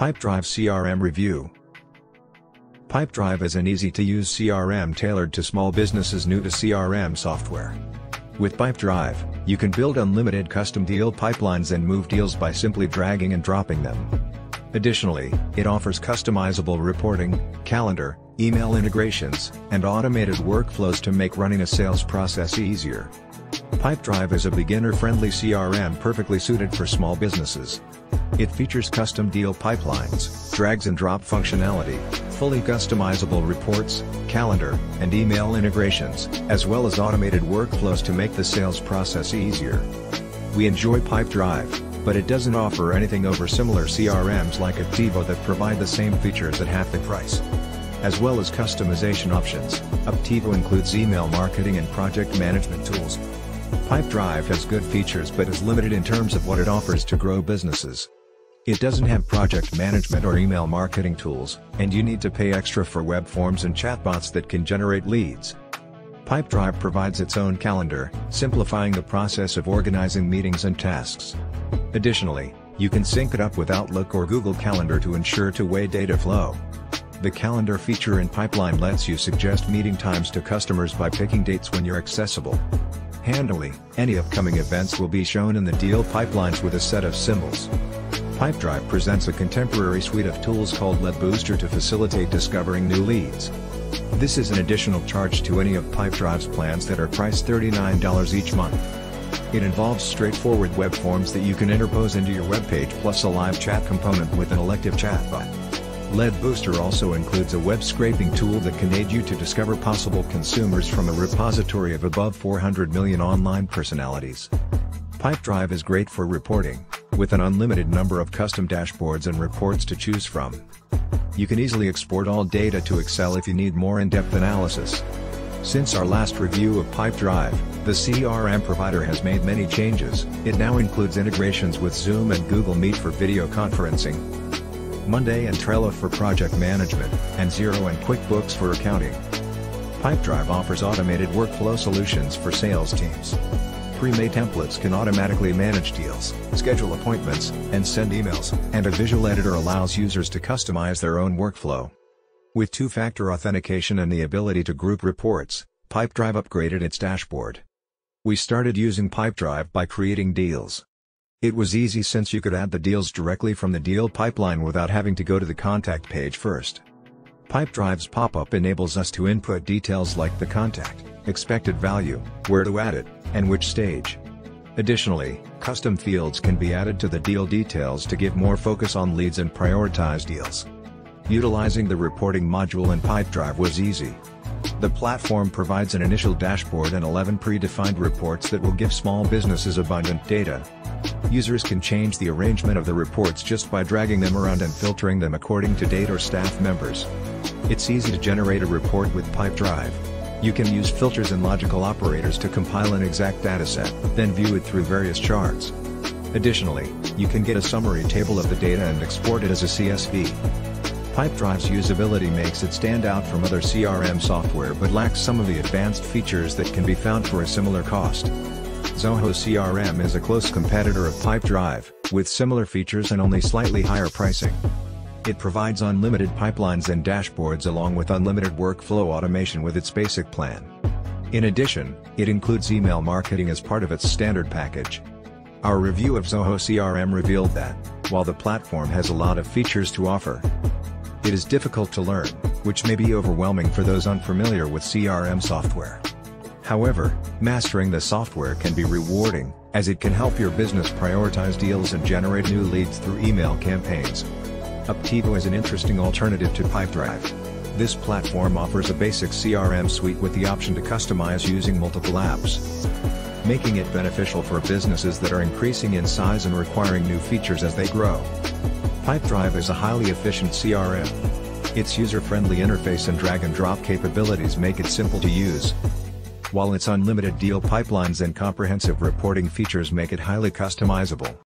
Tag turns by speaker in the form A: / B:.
A: Pipedrive CRM Review Pipedrive is an easy-to-use CRM tailored to small businesses new to CRM software. With Pipedrive, you can build unlimited custom deal pipelines and move deals by simply dragging and dropping them. Additionally, it offers customizable reporting, calendar, email integrations, and automated workflows to make running a sales process easier. Pipedrive is a beginner-friendly CRM perfectly suited for small businesses. It features custom deal pipelines, drags and drop functionality, fully customizable reports, calendar, and email integrations, as well as automated workflows to make the sales process easier. We enjoy Pipedrive, but it doesn't offer anything over similar CRMs like Optivo that provide the same features at half the price. As well as customization options, Optivo includes email marketing and project management tools. Pipedrive has good features but is limited in terms of what it offers to grow businesses. It doesn't have project management or email marketing tools, and you need to pay extra for web forms and chatbots that can generate leads. Pipedrive provides its own calendar, simplifying the process of organizing meetings and tasks. Additionally, you can sync it up with Outlook or Google Calendar to ensure two-way data flow. The calendar feature in Pipeline lets you suggest meeting times to customers by picking dates when you're accessible. Handily, any upcoming events will be shown in the deal pipelines with a set of symbols. Pipedrive presents a contemporary suite of tools called Lead Booster to facilitate discovering new leads. This is an additional charge to any of Pipedrive's plans that are priced $39 each month. It involves straightforward web forms that you can interpose into your web page plus a live chat component with an elective chatbot. Lead Booster also includes a web scraping tool that can aid you to discover possible consumers from a repository of above 400 million online personalities. Pipedrive is great for reporting, with an unlimited number of custom dashboards and reports to choose from. You can easily export all data to Excel if you need more in-depth analysis. Since our last review of Pipedrive, the CRM provider has made many changes, it now includes integrations with Zoom and Google Meet for video conferencing, Monday and Trello for project management, and Xero and QuickBooks for accounting. Pipedrive offers automated workflow solutions for sales teams pre-made templates can automatically manage deals, schedule appointments, and send emails, and a visual editor allows users to customize their own workflow. With two-factor authentication and the ability to group reports, Pipedrive upgraded its dashboard. We started using Pipedrive by creating deals. It was easy since you could add the deals directly from the deal pipeline without having to go to the contact page first. Pipedrive's pop-up enables us to input details like the contact, expected value, where to add it, and which stage. Additionally, custom fields can be added to the deal details to give more focus on leads and prioritize deals. Utilizing the reporting module in Pipedrive was easy. The platform provides an initial dashboard and 11 predefined reports that will give small businesses abundant data. Users can change the arrangement of the reports just by dragging them around and filtering them according to date or staff members. It's easy to generate a report with Pipedrive. You can use filters and logical operators to compile an exact dataset, then view it through various charts. Additionally, you can get a summary table of the data and export it as a CSV. Pipedrive's usability makes it stand out from other CRM software but lacks some of the advanced features that can be found for a similar cost. Zoho CRM is a close competitor of Pipedrive, with similar features and only slightly higher pricing. It provides unlimited pipelines and dashboards along with unlimited workflow automation with its basic plan. In addition, it includes email marketing as part of its standard package. Our review of Zoho CRM revealed that, while the platform has a lot of features to offer, it is difficult to learn, which may be overwhelming for those unfamiliar with CRM software. However, mastering the software can be rewarding, as it can help your business prioritize deals and generate new leads through email campaigns. Optivo is an interesting alternative to Pipedrive. This platform offers a basic CRM suite with the option to customize using multiple apps, making it beneficial for businesses that are increasing in size and requiring new features as they grow. Pipedrive is a highly efficient CRM. Its user-friendly interface and drag-and-drop capabilities make it simple to use, while its unlimited deal pipelines and comprehensive reporting features make it highly customizable.